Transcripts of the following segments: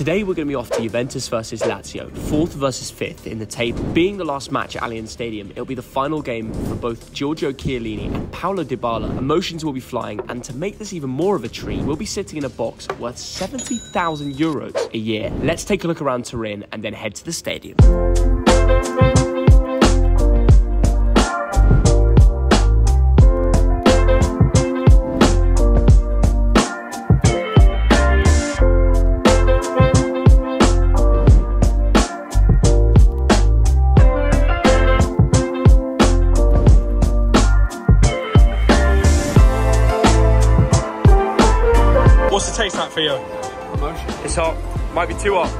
Today we're going to be off to Juventus versus Lazio, fourth versus fifth in the table. Being the last match at Allianz Stadium, it'll be the final game for both Giorgio Chiellini and Paulo Dybala. Emotions will be flying, and to make this even more of a treat, we'll be sitting in a box worth 70,000 euros a year. Let's take a look around Turin and then head to the stadium. Might be too hot.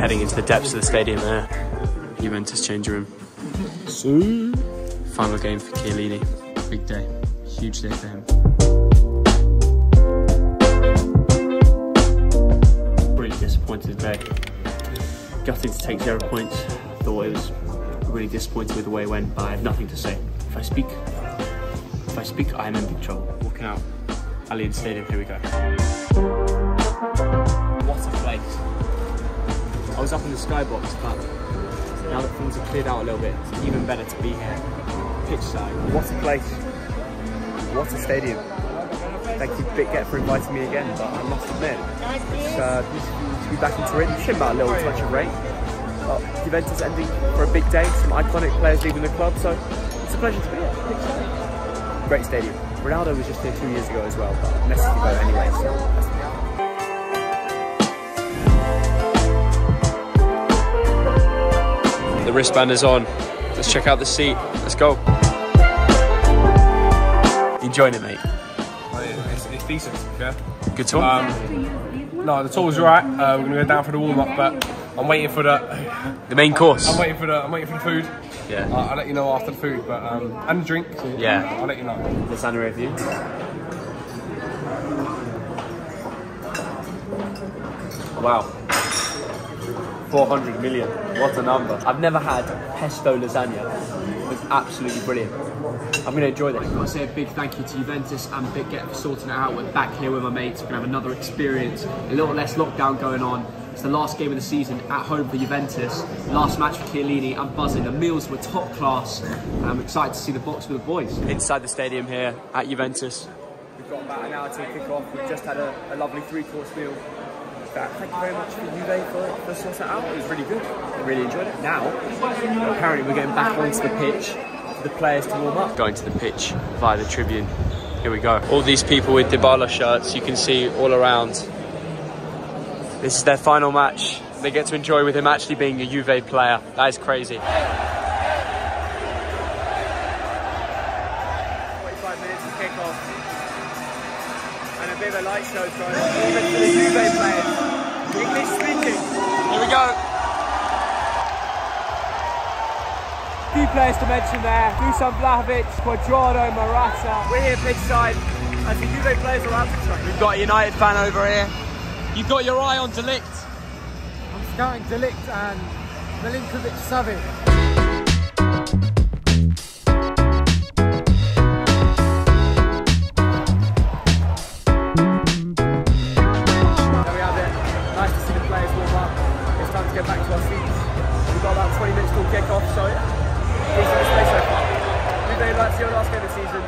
Heading into the depths of the stadium there. Juventus changing room. Final game for Chiellini. Big day. Huge day for him. Really disappointed today. Gutted to take zero points. Thought it was really disappointed with the way it went, but I have nothing to say. If I speak, if I speak, I am in big trouble. Walking out, Allianz Stadium, here we go. What a place. I was up in the skybox, but now that things have cleared out a little bit, it's even better to be here. Pitch side. What a place. What a stadium. Thank you, BitGet, for inviting me again, but I must admit, it's uh, to be back in Turin. Shame about a little touch of rain. But Juventus ending for a big day, some iconic players leaving the club, so it's a pleasure to be here. Great stadium. Ronaldo was just here two years ago as well, but Messi to go anyway, so that's the The wristband is on. Let's check out the seat. Let's go. Enjoying it, mate. It's, it's decent, yeah. Good talk. Um, no, the tour's alright. Uh, we're gonna go down for the warm up, but I'm waiting for the. the main course. I'm waiting for the. I'm waiting for the food. Yeah. Uh, I'll let you know after the food, but um, and the drink. Yeah. I'll let you know. The lasagna review. Wow. 400 million. What a number. I've never had pesto lasagna. It was absolutely brilliant. I'm going to enjoy this. I want to say a big thank you to Juventus and BitGet for sorting it out. We're back here with my mates. We're going to have another experience. A little less lockdown going on. It's the last game of the season at home for Juventus. Last match for Chiellini. I'm buzzing. The meals were top class. I'm excited to see the box with the boys. Inside the stadium here at Juventus. We've got about an hour to kick off. We've just had a, a lovely three-course meal. That, thank you very much for Juve for, for sorting it out. It was really good. I really enjoyed it. Now, apparently we're getting back onto the pitch for the players to warm up. Going to the pitch via the tribune. Here we go. All these people with Dybala shirts you can see all around. This is their final match. They get to enjoy with him actually being a Juve player. That is crazy. 45 minutes of kick-off. And a bit of a light show trying even for the Juve players. English speaking. Here we go. Few players to mention there. Dusan Vlahovic, Cuadrado, Morata. We're here pitch side as the Juve players are out to train. We've got a United fan over here. You've got your eye on De Ligt. I'm scouting De Ligt and Milinkovic Savic. There we have it. Nice to see the players warm up. It's time to get back to our seats. We've got about 20 minutes till kick-off, so yeah. Decent display so far. Juve Lazio last game of the season.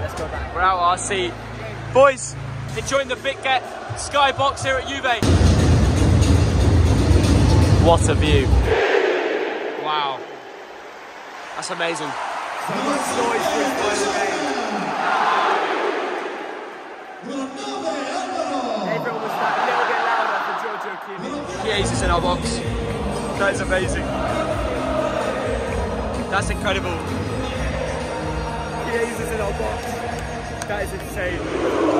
Let's go back. We're out of our seat. Boys, enjoying the BitGet skybox here at Juve. What a view. Wow. That's amazing. So much noise for his final game. Everyone was that little bit louder for Giorgio Chiellini. Jesus in our box. That is amazing. That's incredible. Jesus in our box. That is insane.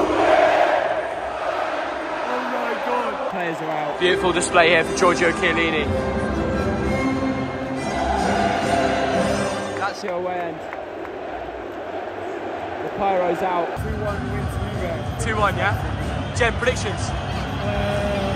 Players are out. Beautiful display here for Giorgio Chiellini. That's your away end. The pyro's out. 2-1 win to Juve. 2-1, yeah? Jen, predictions? 3-1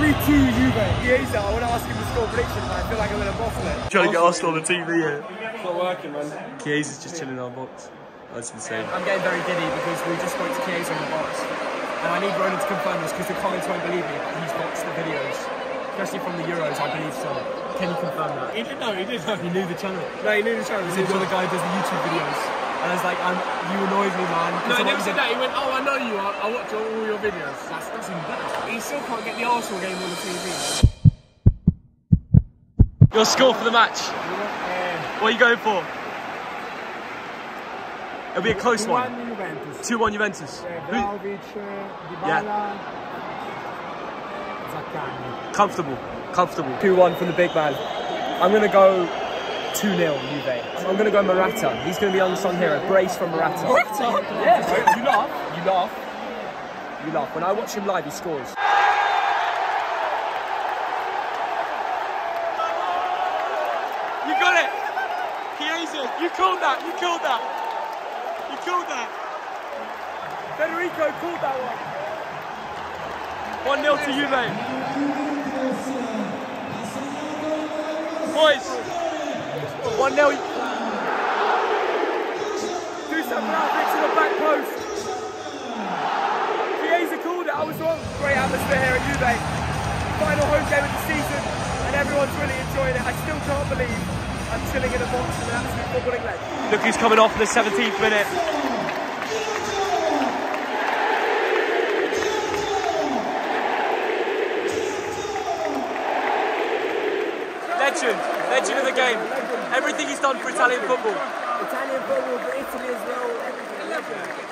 3-2 Juve. Chiesa, I want to ask him the score prediction, but I feel like I'm in a bottle it. Trying to get Arsenal on the TV here. It's not working, man. Chiesa's just chilling in our box. That's insane. I'm getting very giddy because we just spoke to Chiesa in the box. And I need Ronan to confirm this because the comments won't believe me, but he's watched the videos. Especially from the Euros, I believe so. Can you confirm that? He did know, he did know. He knew the channel. No, he knew the channel. He said, you're the guy who does the YouTube videos. And I was like, I'm, you annoyed me, man. No, he never said that. He went, oh, I know you. I, I watch all your videos. That's, that's even better. He still can't get the Arsenal game on the TV. Your score for the match? What are you going for? It'll be a close one. Juventus. 2 1 Juventus. Eh, Who- Vlahovic, eh, Dybala, Yeah. Zaccagni. Comfortable. Comfortable. 2-1 from the big man. I'm going to go 2-0 Juve. I'm going to go Morata. He's going to be unsung hero. Brace from Morata. Morata? Yeah, bro. you laugh. You laugh. You laugh. When I watch him live, he scores. You got it! Chiesa, you called that! You called that! Called that! Federico called that one. 1 0 to Juve. Boys! 1 0. Dusan Vlahovic to the back post. Chiesa called it. I was wrong. Great atmosphere here at Juve. Final home game of the season, and everyone's really enjoying it. I still can't believe I'm chilling in a box with an absolute footballing legend. Look who's coming off in the 17th minute. Legend, legend of the game. Everything he's done for Italian football. Italian football for Italy as well. Everything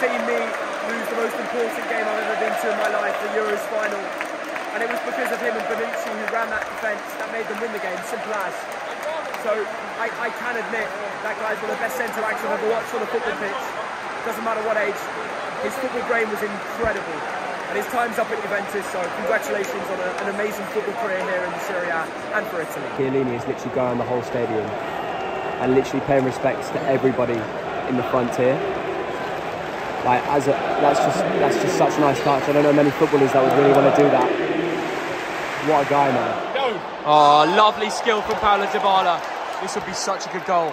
seen me lose the most important game I've ever been to in my life, the Euros final. And it was because of him and Bonucci who ran that defence that made them win the game, simple as. So I, I can admit that guy's one of the best centre backs I've ever watched on a football pitch. Doesn't matter what age. His football brain was incredible. And his time's up at Juventus, so congratulations on a, an amazing football career here in the Serie A and for Italy. Chiellini is literally going the whole stadium and literally paying respects to everybody in the front here. Like as a, that's just that's just such a nice touch. I don't know many footballers that would really want to do that. What a guy, man. Oh, lovely skill from Paulo Dybala. This would be such a good goal.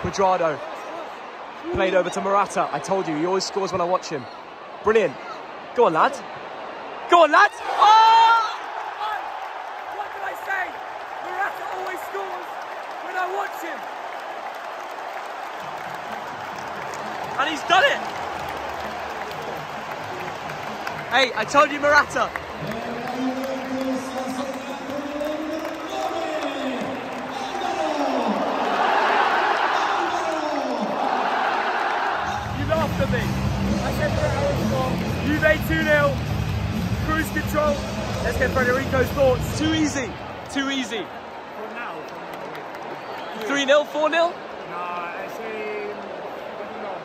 Cuadrado played over to Morata. I told you, he always scores when I watch him. Brilliant. Go on, lad. Go on, lad. Oh! What did I say? Morata always scores when I watch him. And he's done it. Hey, I told you, Morata. You laughed at me. I said Morata will score. 2-0. Cruise control. Let's get Federico's thoughts. Too easy. Too easy. For now, 3 0, 4 0? No, I say, I don't know.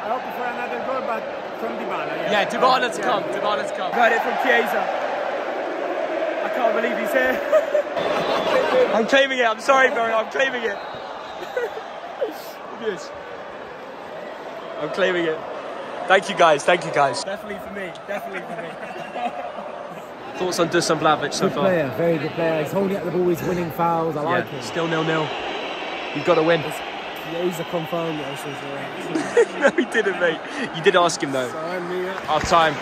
I hope for another goal, but from Dybala, yeah. Yeah, Dybala to come. Dybala to come. Heard it from Chiesa. I can't believe he's here. I'm claiming it. I'm sorry, bro. I'm claiming it. yes. I'm claiming it. Thank you, guys. Thank you, guys. Definitely for me. Definitely for me. Thoughts on Dusan Vlahovic so Good far? player, very good player. He's holding up the ball, he's winning fouls. I like Yeah, him. still nil nil. You've got to win. Yeah, he's a confirmed. also, so- no, he didn't, mate. You did ask him though. Half time.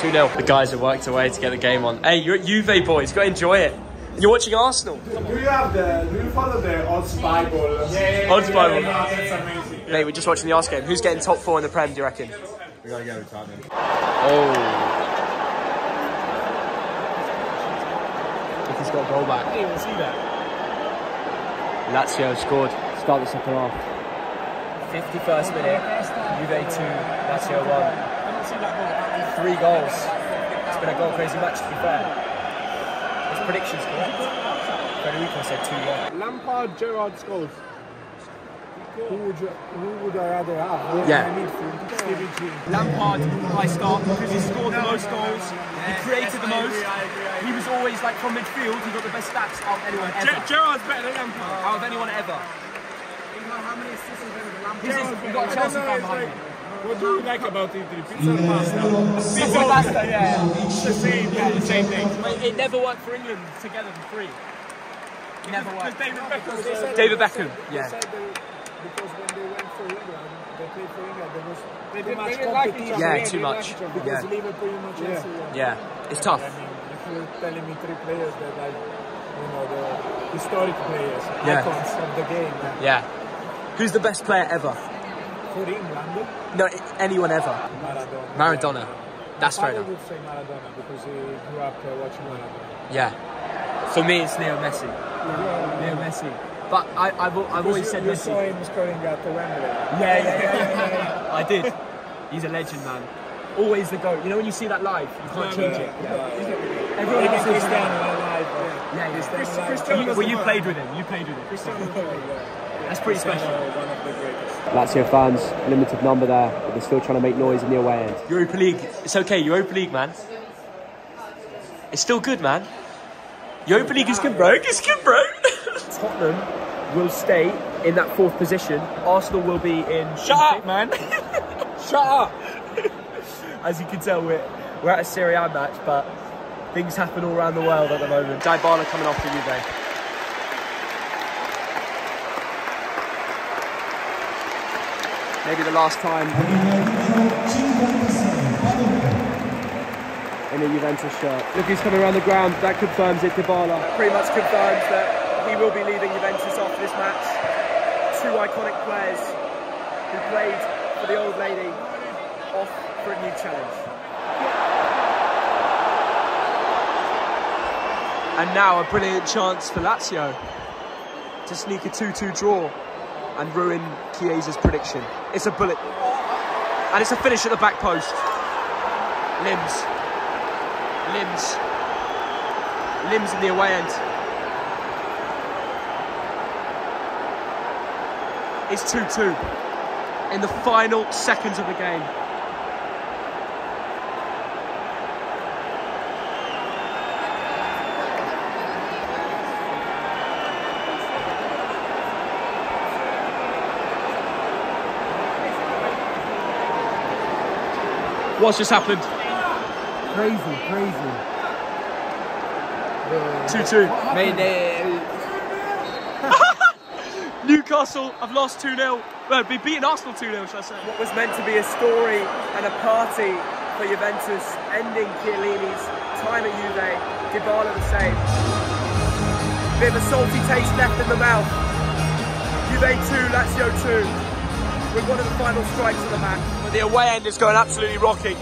2 0. The guys have worked away to get the game on. Hey, you're at Juve, boys. Got to enjoy it. You're watching Arsenal. Do you have the? Do you follow the odds Bible? Yeah, yeah, Odds Bible. That's amazing. Mate, we're just watching the Arsenal game. Who's getting top four in the Prem, do you reckon? We gotta get Italian. Oh. If he's got a goal back. I didn't even see that. Lazio scored. Start the second half. 51st minute, Juve 2, Lazio 1. Three goals. It's been a goal crazy match to be fair. His predictions correct. Federico said 2 1. Lampard, Gerrard scores. Who would you, who would I rather have? Yeah. In the midfield, Stevie G. Lampard, I start because he scored the most goals, he created the most. He was always like from midfield, he got the best stats out of anyone ever. Gerrard's better than Lampard. out of anyone ever. This is, we've got a Chelsea fan behind. What do you like about Italy? Pizza or pasta? Pizza pasta, yeah. It's the same, yeah, the same thing. But it never worked for England together for free. It never worked. David Beckham David Beckham, yeah. Said they, because when they went for England, they played for England, there was They too much they like competition. Yeah, Yeah, too much. like. Because Yeah. Liverpool, you know, Chelsea. yeah. Yeah, it's tough. I mean, if you're telling me three players that like, you know, the historic players, Yeah. icons of the game, yeah. Yeah. Who's the best player ever? for England, No, anyone ever. Maradona. Maradona. That's My fair father enough. would say Maradona because he grew up uh, watching Maradona. Yeah. For me, it's Leo Messi. Leo Messi. But I, I've, I've always you, said you Messi. saw him scoring at Wembley. Yeah, yeah, yeah, yeah, yeah, yeah. I did. He's a legend, man. Always the goat. You know when you see that live, you can't change it. Everyone Even else is Cristiano alive. Yeah, yeah. Cristiano Cristiano You, was well, you man. played with him. You played with him. That's pretty special. one of the greatest. Lazio fans, limited number there, but they're still trying to make noise in the away end. Europa League. It's okay. Europa League, man. It's still good, man. Europa League is good, bro. It's good, bro. Tottenham will stay in that fourth position. Arsenal will be in. Shut up, man. Shut up! As you can tell, we're, we're at a Serie A match, but things happen all around the world at the moment. Dybala coming off for Juve. Maybe the last time in a Juventus shirt. Look who's coming around the ground. That confirms it. Dybala pretty much confirms that he will be leaving Juventus Two iconic players who played for the old lady off for a new challenge. And now a brilliant chance for Lazio to sneak a 2-2 draw and ruin Chiesa's prediction. It's a bullet. And it's a finish at the back post. Limbs. Limbs. Limbs in the away end. It's 2-2 in the final seconds of the game. What's just happened? Crazy, crazy. 2-2. Mate, they, Newcastle have lost 2 0. Well, be beaten Arsenal 2 0, should I say? what was meant to be a story and a party for Juventus, ending Chiellini's time at Juve, Dybala the same. Bit of a salty taste left in the mouth. Juve 2, Lazio 2. With one of the final strikes of the match. But the away end is going absolutely rocky.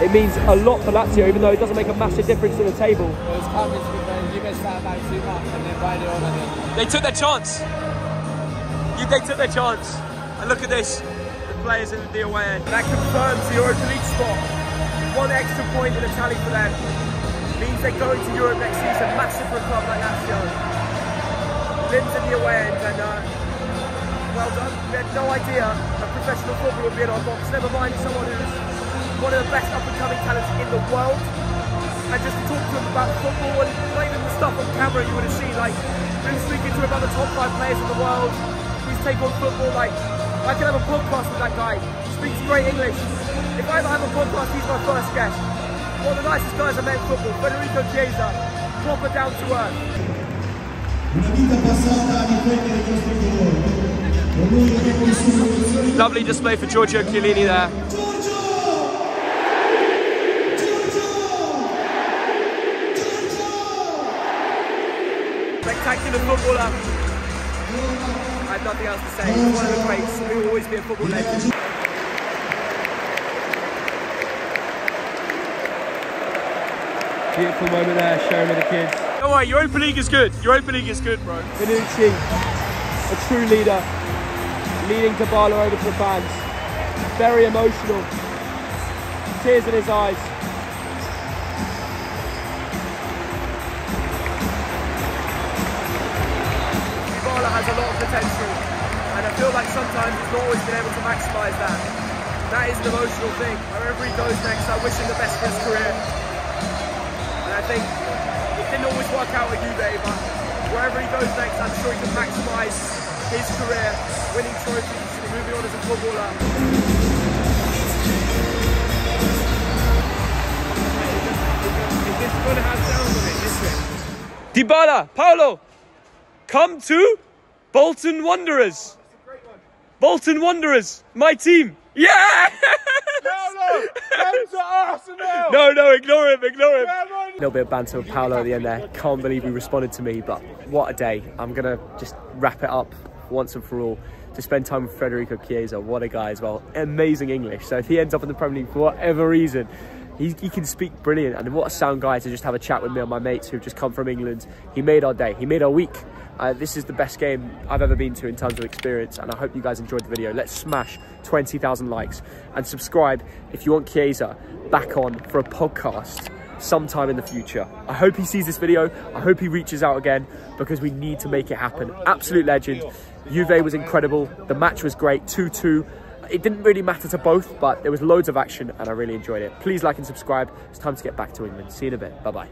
It means a lot for Lazio, even though it doesn't make a massive difference to the table. It was coming to be. You missed out about too much and then by the on again. They took their chance. You, they took their chance. And look at this. The players in the away end. That confirms the Europa League spot. One extra point in the tally for them. Means they're going to Europe next season. Massive for a club like Lazio. Limbs in the away end and uh, well done. We had no idea a professional footballer would be in our box. Never mind someone who's one of the best up and coming talents in the world. And just talk to him about football and not even the stuff on camera you would have seen, like him speaking to him about the top five players in the world, his take on football, like I can have a podcast with that guy. He speaks great English. If I ever have a podcast, he's my first guest. One of the nicest guys I met in football, Federico Chiesa, proper down to earth. Lovely display for Giorgio Chiellini there. Spectacular footballer. I have nothing else to say. He's one of the greats. He will always be a football legend. Beautiful moment there, sharing with the kids. Don't worry, Europa League is good. Europa League is good, bro. Bonucci, a true leader, leading Dybala over to the fans. Very emotional. Tears in his eyes. Potential, and I feel like sometimes he's not always been able to maximise that. That is an emotional thing. Wherever he goes next, I wish him the best for his career. And I think it didn't always work out with Juve, but wherever he goes next, I'm sure he can maximise his career, winning trophies, moving on as a footballer. Dybala, Paolo, come to Bolton Wanderers. Bolton Wanderers, my team. Yeah! Paolo, come to Arsenal! no, no, ignore him, ignore him. A little bit of banter with Paolo at the end there. Can't believe he responded to me, but what a day. I'm going to just wrap it up once and for all to spend time with Federico Chiesa. What a guy as well. Amazing English. So if he ends up in the Premier League for whatever reason, he, he can speak brilliant. And what a sound guy to just have a chat with me and my mates who've just come from England. He made our day. He made our week. Uh, this is the best game I've ever been to in terms of experience, and I hope you guys enjoyed the video. Let's smash 20,000 likes and subscribe if you want Chiesa back on for a podcast sometime in the future. I hope he sees this video. I hope he reaches out again because we need to make it happen. Absolute legend. Juve was incredible. The match was great. 2-2. It didn't really matter to both, but there was loads of action and I really enjoyed it. Please like and subscribe. It's time to get back to England. See you in a bit. Bye-bye.